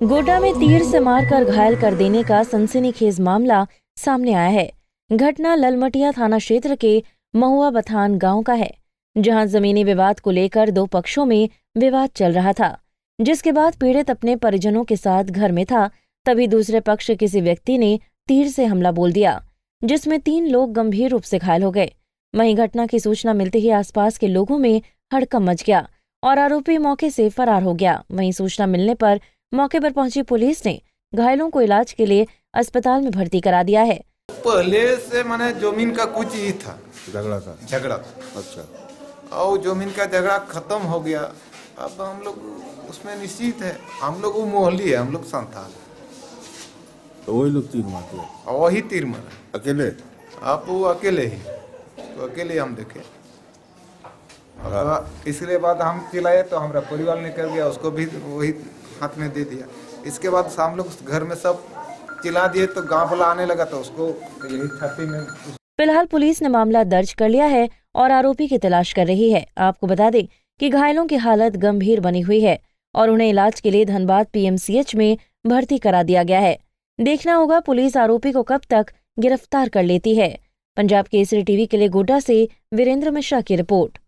गोड्डा में तीर से मारकर घायल कर देने का सनसनीखेज मामला सामने आया है। घटना ललमटिया थाना क्षेत्र के महुआ बथान गाँव का है, जहाँ जमीनी विवाद को लेकर दो पक्षों में विवाद चल रहा था। जिसके बाद पीड़ित अपने परिजनों के साथ घर में था, तभी दूसरे पक्ष किसी व्यक्ति ने तीर से हमला बोल दिया, जिसमें तीन लोग गंभीर रूप से घायल हो गए। वहीं घटना की सूचना मिलते ही आसपास के लोगों में हड़कम मच गया और आरोपी मौके से फरार हो गया। वहीं सूचना मिलने पर मौके पर पहुँची पुलिस ने घायलों को इलाज के लिए अस्पताल में भर्ती करा दिया है। पहले से मैंने ज़मीन का कुछ ही था। झगड़ा था? झगड़ा। अच्छा। और ज़मीन का झगड़ा खत्म हो गया। अब हम लोग उसमें निश्चित है। हम लोग वो मोहल्ली है हम लोग संथाल तो वही लोग तीर मारते हैं? वही तीर मारा। अकेले? अब वो अकेले ही। तो अकेले हम देखे। अब इसके बाद हम चिल्लाए तो हमारा परिवार निकल गया। उसको भी वही हाथ में दे दिया। इसके बाद हम लोग घर में सब चिल्ला दिए तो गाँव वाला आने लगा तो उसको यही छाती में फ़िलहाल पुलिस ने मामला दर्ज कर लिया है और आरोपी की तलाश कर रही है। आपको बता दें कि घायलों की हालत गंभीर बनी हुई है और उन्हें इलाज के लिए धनबाद पीएमसीएच में भर्ती करा दिया गया है। देखना होगा पुलिस आरोपी को कब तक गिरफ़्तार कर लेती है। पंजाब केसरी टीवी के लिए गोड्डा से वीरेंद्र मिश्रा की रिपोर्ट।